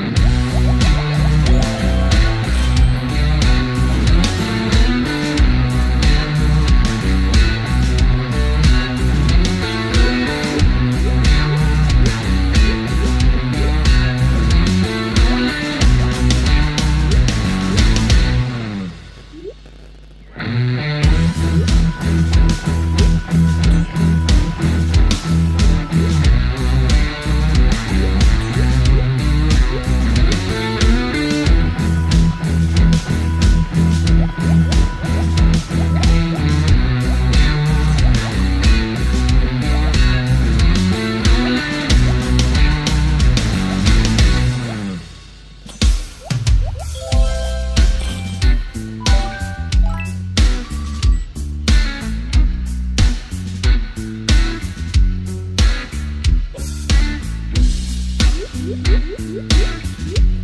you. Yeah.